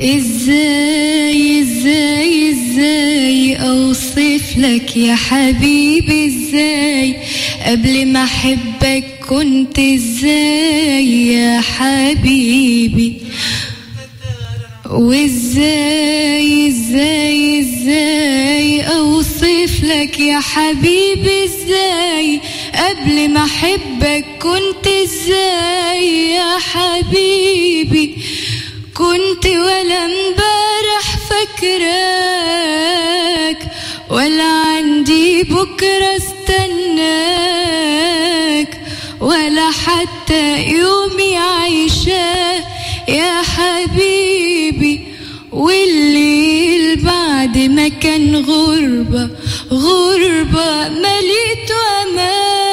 إزاي إزاي إزاي أوصف لك يا حبيبي؟ إزاي؟ قبل ما أحبك كنت إزاي يا حبيبي؟ وإزاي إزاي إزاي أوصف لك يا حبيبي؟ إزاي؟ قبل ما أحبك كنت إزاي يا حبيبي؟ كنت ولا امبارح فاكراك ولا عندي بكرة استناك ولا حتى يومي عايشاه يا حبيبي والليل بعد ما كان غربة غربة مليت أمان.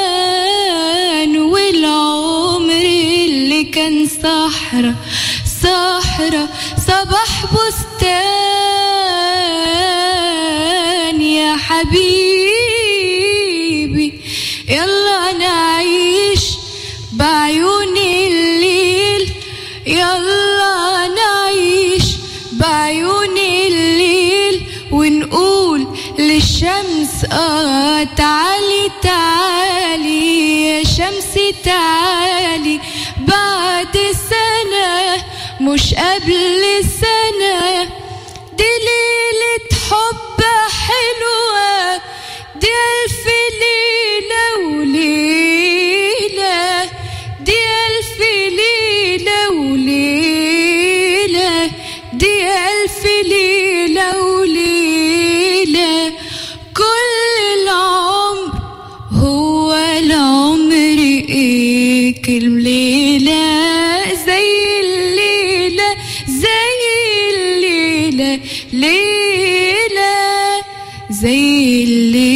والعمر اللي كان صحرا صحرا صباح بستان يا حبيبي. يلا نعيش بعيون الليل. يلا نعيش بعيون الليل. ونقول للشمس آه تعالي تعالي يا شمسي تعالي. بعد سنة مش قبل سنة دي ليلة حب حلوة دي ألف ليلة وليلة دي ألف ليلة وليلة دي ألف ليلة وليلة. كل العمر هو العمر إيه كل ليلة زي الليلة ليلة زي الليلة